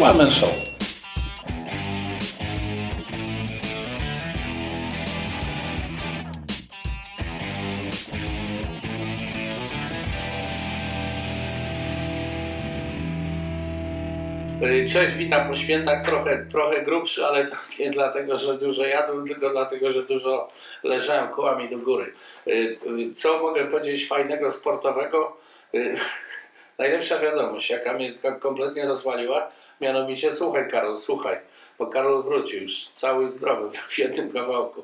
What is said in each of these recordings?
One Man Show. Cześć, witam po świętach, trochę, trochę grubszy, ale to nie dlatego, że dużo jadłem, tylko dlatego, że dużo leżałem kołami do góry. Co mogę powiedzieć fajnego, sportowego? Najlepsza wiadomość, jaka mnie kompletnie rozwaliła, mianowicie słuchaj Karol, słuchaj, bo Karol wrócił już cały zdrowy w jednym kawałku.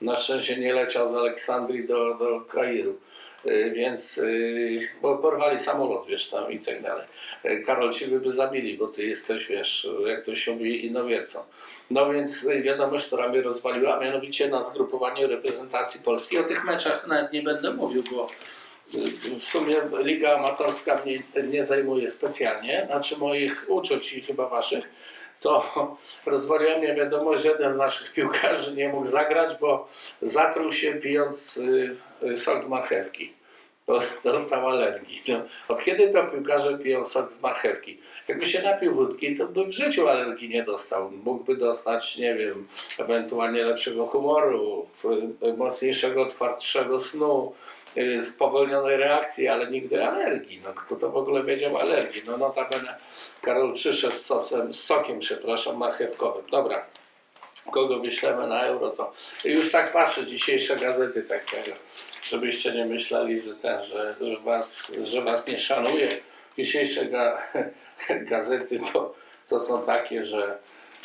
Na szczęście nie leciał z Aleksandrii do, do Kairu, y, więc, y, bo porwali samolot, wiesz, tam i tak dalej. Y, Karol, ciebie by zabili, bo ty jesteś, wiesz, jak to się mówi, inowiercą. No więc wiadomość, która mnie rozwaliła, mianowicie na zgrupowaniu reprezentacji Polski. O tych meczach nawet nie będę mówił, bo w sumie liga amatorska mnie nie zajmuje specjalnie, znaczy moich uczuć i chyba waszych, to rozwaliła mnie wiadomość, że jeden z naszych piłkarzy nie mógł zagrać, bo zatruł się pijąc y, sok z marchewki. Dostał alergii. No, od kiedy to piłkarze piją sok z marchewki? Jakby się napił wódki, to by w życiu alergii nie dostał. Mógłby dostać, nie wiem, ewentualnie lepszego humoru, mocniejszego, twardszego snu, spowolnionej reakcji, ale nigdy alergii. No, kto to w ogóle wiedział alergii? No notabene Karol przyszedł z sosem, z sokiem, przepraszam, marchewkowym. Dobra, kogo wyślemy na euro, to już tak patrzę, dzisiejsze gazety takiego, żebyście nie myśleli, że ten, że, że, was, że was nie szanuje. Dzisiejsze ga, gazety to, to są takie, że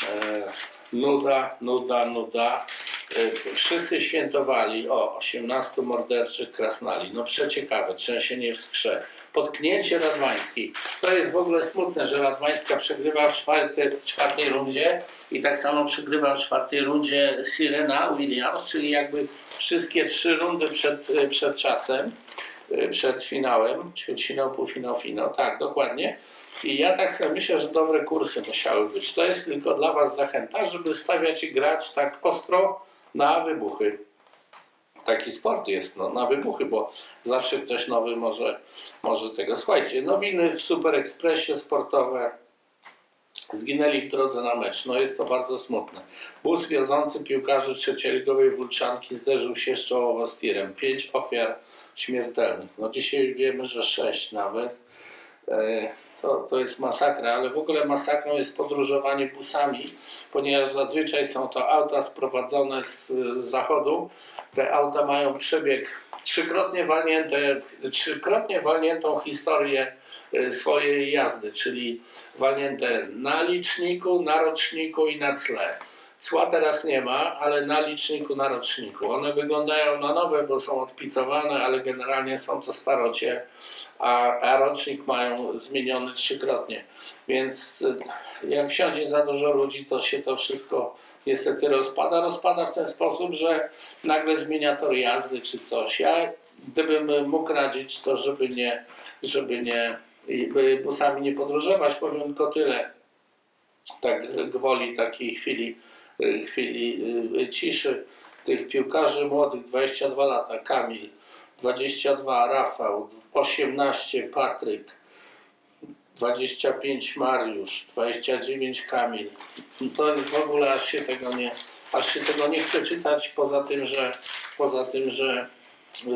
e, nuda, nuda, nuda, Y, wszyscy świętowali o 18 morderczych krasnali. No przeciekawe, trzęsienie w skrze. Potknięcie Radwańskiej. To jest w ogóle smutne, że Radwańska przegrywa w czwartej, czwartej rundzie i tak samo przegrywa w czwartej rundzie Sirena Williams, czyli jakby wszystkie trzy rundy przed, y, przed czasem, y, przed finałem, ćwierćfinał, półfinał, finał. Tak, dokładnie. I ja tak sobie myślę, że dobre kursy musiały być. To jest tylko dla Was zachęta, żeby stawiać i grać tak ostro, na wybuchy. Taki sport jest, no, na wybuchy, bo zawsze ktoś nowy może, może tego. Słuchajcie, nowiny w Super Expressie sportowe. Zginęli w drodze na mecz. No jest to bardzo smutne. Bus wiozący piłkarzy trzecioligowej Wulczanki zderzył się z czołowo z tirem. Pięć ofiar śmiertelnych. No dzisiaj wiemy, że sześć nawet. E, to, to jest masakra, ale w ogóle masakrą jest podróżowanie busami, ponieważ zazwyczaj są to auta sprowadzone z, zachodu. Te auta mają przebieg trzykrotnie, walnięte, trzykrotnie walniętą historię y, swojej jazdy, czyli walnięte na liczniku, na roczniku i na tle. Cła teraz nie ma, ale na liczniku, na roczniku. One wyglądają na nowe, bo są odpicowane, ale generalnie są to starocie, a, a rocznik mają zmieniony trzykrotnie. Więc y, jak wsiądzie za dużo ludzi, to się to wszystko niestety rozpada. Rozpada w ten sposób, że nagle zmienia tor jazdy czy coś. Ja gdybym mógł radzić, to żeby nie, żeby nie by busami nie podróżować, powiem tylko tyle. Tak gwoli takiej chwili chwili y, ciszy tych piłkarzy młodych, 22 lata, Kamil, 22 Rafał, 18 Patryk, 25 Mariusz, 29 Kamil. To jest w ogóle aż się tego nie, aż się tego nie chce czytać, poza tym, że poza tym, że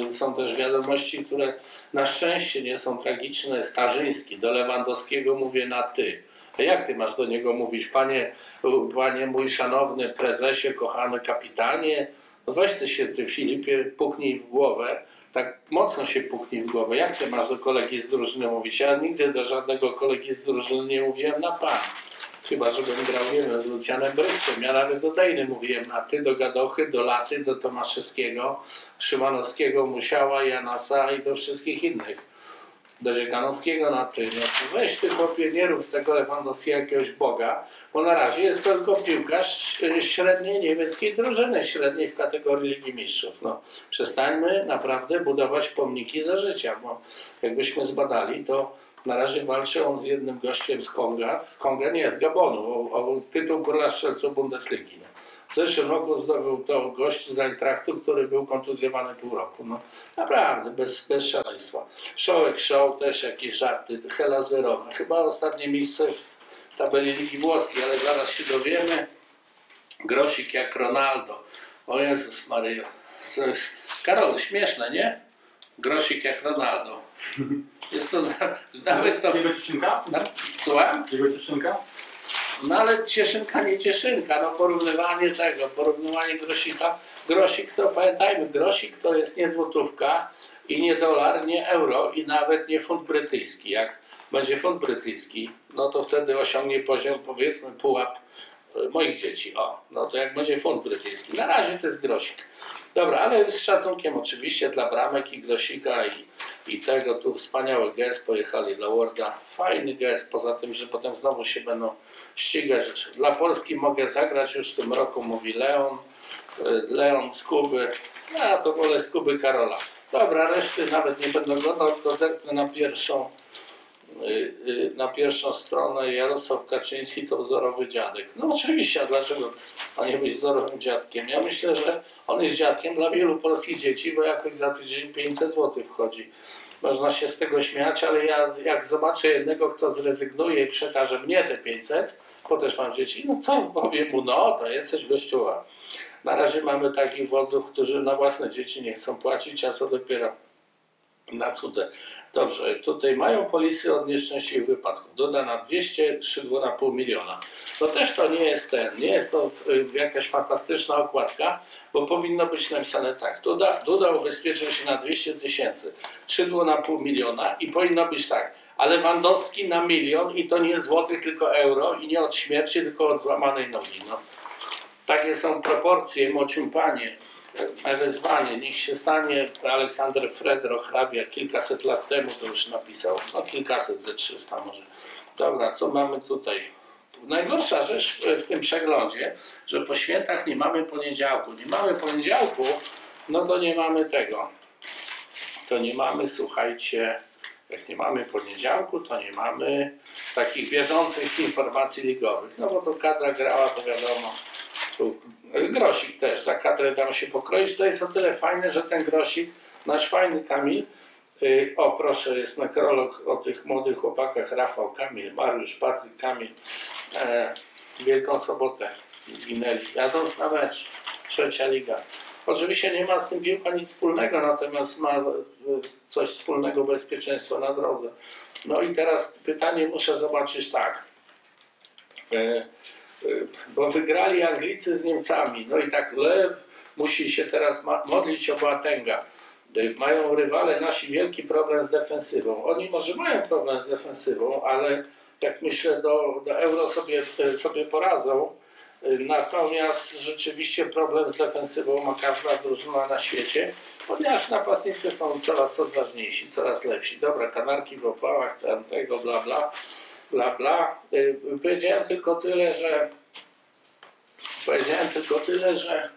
y, są też wiadomości, które na szczęście nie są tragiczne. Starzyński, do Lewandowskiego mówię na ty. Jak ty masz do niego mówić, panie, panie mój szanowny prezesie, kochany kapitanie? No weź ty się, ty Filipie, puknij w głowę, tak mocno się puknij w głowę. Jak ty masz do kolegi z drużyny mówić? Ja nigdy do żadnego kolegi z drużyny nie mówiłem na pan. Chyba, żebym grał, nie wiem, z Lucjanem Bryczem. Ja nawet do Dejny mówiłem na ty, do Gadochy, do Laty, do Tomaszewskiego, Szymanowskiego, Musiała, Janasa i do wszystkich innych do Dziekanowskiego na ty, no weź ty chłopie, nie rób z tego Lewandowskiego jakiegoś boga, bo na razie jest to tylko piłkarz średniej niemieckiej drużyny, średniej w kategorii Ligi Mistrzów. No, przestańmy naprawdę budować pomniki za życia, bo jakbyśmy zbadali, to na razie walczy on z jednym gościem z Konga, z Konga nie, z Gabonu, o, o tytuł króla strzelców Bundesligi. No. W zeszłym roku zdobył to gość z Eintrachtu, który był kontuzjowany pół roku. No, naprawdę, bez, bez szaleństwa. Shołek show, też jakieś żarty. Hela z Werona. Chyba ostatnie miejsce w, tabeli Ligi Włoskiej, ale zaraz się dowiemy. Grosik jak Ronaldo. O Jezus Maryjo. To jest, Karol, śmieszne, nie? Grosik jak Ronaldo. Jest to na- nawet to... Jego? Na, słucham? Jego cieszynka? No ale cieszynka, nie cieszynka, no porównywanie tego, porównywanie grosika. Grosik to, pamiętajmy, grosik to jest nie złotówka i nie dolar, nie euro i nawet nie funt brytyjski. Jak będzie funt brytyjski, no to wtedy osiągnie poziom, powiedzmy, pułap e, moich dzieci. O, no to jak będzie funt brytyjski. Na razie to jest grosik. Dobra, ale z szacunkiem oczywiście dla bramek i grosika i, i tego tu wspaniały gest, pojechali dla Worda. Fajny gest, poza tym, że potem znowu się będą ścigać. Dla Polski mogę zagrać już w tym roku, mówi Leon. E, Leon z Kuby. No, Ja to wolę z Kuby Karola. Dobra, reszty nawet nie będę oglądał, tylko zerknę na pierwszą y, y, na pierwszą stronę Jarosław Kaczyński to wzorowy dziadek. No oczywiście, a dlaczego ma nie być wzorowym dziadkiem? Ja myślę, że on jest dziadkiem dla wielu polskich dzieci, bo jakoś za tydzień 500 zł wchodzi. Można się z tego śmiać, ale ja jak zobaczę jednego, kto zrezygnuje i przekaże mnie te 500, bo też mam dzieci, no to powiem mu, no to jesteś gościoła. Na razie mamy takich wodzów, którzy na własne dzieci nie chcą płacić, a co dopiero na cudze. Dobrze, tutaj mają polisy od nieszczęśliwych wypadków. Doda na 200, szydło na pół miliona. To też to nie jest ten, nie jest to y, jakaś fantastyczna okładka, bo powinno być napisane tak. Duda, Duda ubezpieczył się na 200 tysięcy, szydło na pół miliona i powinno być tak. A Lewandowski na milion i to nie złotych, tylko euro i nie od śmierci, tylko od złamanej nogi. No. Takie są proporcje, mocium panie. Wezwanie, niech się stanie Aleksander Fredro, hrabia, kilkaset lat temu to już napisał, no kilkaset ze 300 może. Dobra, co mamy tutaj? Najgorsza rzecz w tym przeglądzie, że po świętach nie mamy poniedziałku. Nie mamy poniedziałku, no to nie mamy tego. To nie mamy, słuchajcie, jak nie mamy poniedziałku, to nie mamy takich bieżących informacji ligowych. No bo to kadra grała, to wiadomo, tu Grosik też, za kadrę dał się pokroić. To jest o tyle fajne, że ten Grosik, nasz fajny Kamil, y, o proszę, jest nekrolog o tych młodych chłopakach, Rafał, Kamil, Mariusz, Patryk, Kamil, e, Wielką Sobotę zginęli, jadąc na mecz, trzecia liga. Oczywiście nie ma z tym piłka nic wspólnego, natomiast ma e, coś wspólnego bezpieczeństwo na drodze. No i teraz pytanie muszę zobaczyć tak. E, bo wygrali Anglicy z Niemcami. No i tak Lew musi się teraz modlić o Boatenga. Y, Mają rywale nasi wielki problem z defensywą. Oni może mają problem z defensywą, ale jak myślę do, do euro sobie, y, sobie poradzą. Y, Natomiast rzeczywiście problem z defensywą ma każda drużyna na świecie, ponieważ napastnicy są coraz odważniejsi, coraz lepsi. Dobra, kanarki w opałach, tego, bla bla bla bla. Y, Powiedziałem tylko tyle, że powiedziałem tylko tyle, że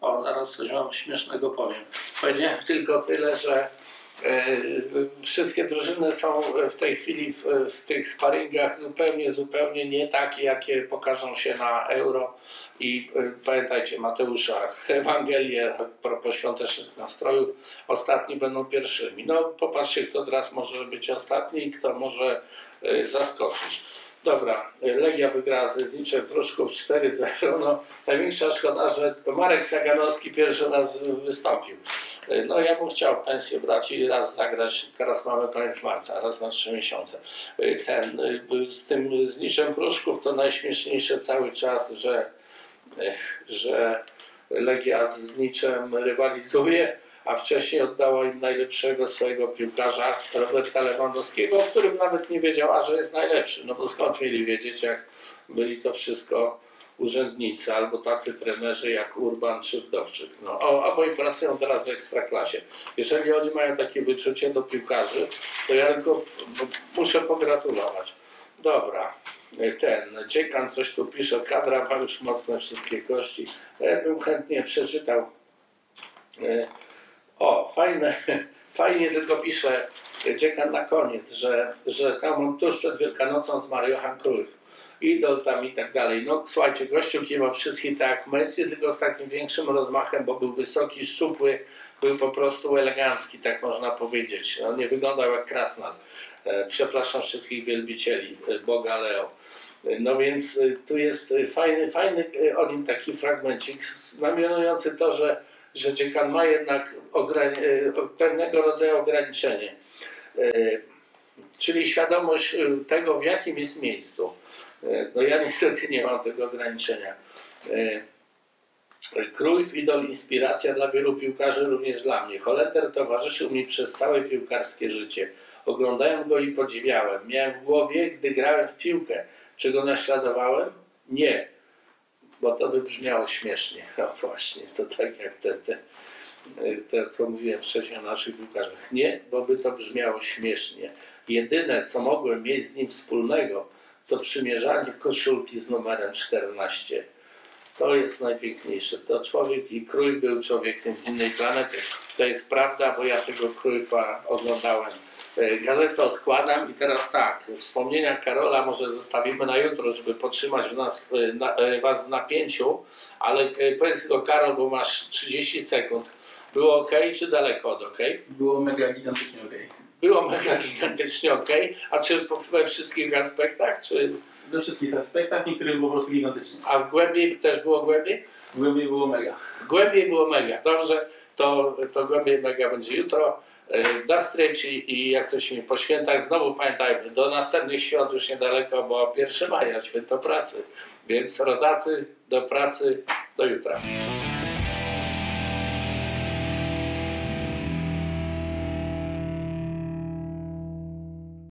o, zaraz coś wam śmiesznego powiem. Powiedziałem tylko tyle, że y, wszystkie drużyny są w tej chwili w, w tych sparingach zupełnie, zupełnie nie takie, jakie pokażą się na euro. I y, pamiętajcie, Mateusza, Ewangelię a propos świątecznych nastrojów, ostatni będą pierwszymi. No popatrzcie, kto teraz może być ostatni kto może zaskoczyć. Dobra, Legia wygrała ze Zniczem Pruszków 4-0. No, największa szkoda, że Marek Saganowski pierwszy raz wystąpił. Y, No ja bym chciał pensję brać i raz zagrać, teraz mamy koniec marca, raz na trzy miesiące. Y, Ten, z tym Zniczem Pruszków to najśmieszniejsze cały czas, że, że Legia z Zniczem rywalizuje, a wcześniej oddała im najlepszego swojego piłkarza, Roberta Lewandowskiego, o którym nawet nie wiedziała, że jest najlepszy. No bo skąd mieli wiedzieć, jak byli to wszystko urzędnicy albo tacy trenerzy jak Urban czy Wdowczyk. No, o, albo i pracują teraz w Ekstraklasie. Jeżeli oni mają takie wyczucie do piłkarzy, to ja tylko muszę pogratulować. Dobra, ten dziekan coś tu pisze, kadra ma już mocne wszystkie kości. Ja bym chętnie przeczytał. O, fajne, fajnie tylko pisze dziekan na koniec, że, że tam tuż przed Wielkanocą zmarł Johan Cruyff idol tam i tak dalej. No słuchajcie, gościu kiwał wszystkich tak Messi, tylko z takim większym rozmachem, bo był wysoki, szczupły, był po prostu elegancki, tak można powiedzieć. On nie wyglądał jak krasnal. E, Przepraszam wszystkich wielbicieli e, Boga Leo. E, No więc tu jest fajny, fajny o nim taki fragmencik znamionujący to, że, że dziekan ma jednak e, pewnego rodzaju ograniczenie. E, Czyli świadomość e, tego, w jakim jest miejscu. No ja niestety nie mam tego ograniczenia. Cruyff, idol, inspiracja dla wielu piłkarzy, również dla mnie. Holender towarzyszył mi przez całe piłkarskie życie. Oglądałem go i podziwiałem. Miałem w głowie, gdy grałem w piłkę. Czy go naśladowałem? Nie, bo to by brzmiało śmiesznie. No właśnie, to tak jak te, te, te co mówiłem wcześniej o naszych piłkarzach. Nie, bo by to brzmiało śmiesznie. Jedyne, co mogłem mieć z nim wspólnego, to przymierzanie koszulki z numerem 14. To jest najpiękniejsze. To człowiek i Krój był człowiekiem z innej planety. To jest prawda, bo ja tego Krójfa oglądałem. E, Gazetę odkładam i teraz tak, wspomnienia Karola może zostawimy na jutro, żeby podtrzymać w nas, e, na, e, Was w napięciu, ale powiedz tylko Karol, bo masz 30 sekund. Było ok, czy daleko od ok? Było mega gigantycznie okej. Było mega gigantycznie ok, a czy we wszystkich aspektach, czy We wszystkich aspektach, niektórych było po prostu gigantycznie. a w głębiej też było głębiej? Głębiej było mega. Głębiej było mega. Dobrze, to, to głębiej mega będzie jutro. E, Na stretch i, i jak to się po świętach znowu pamiętajmy, do następnych świąt już niedaleko, bo 1 maja, święto pracy. Więc rodacy do pracy do jutra.